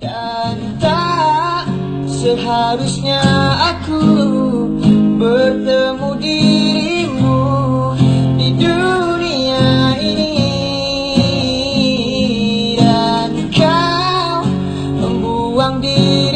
Dan tak seharusnya aku bertemu dirimu di dunia ini. Dan kau membuang diri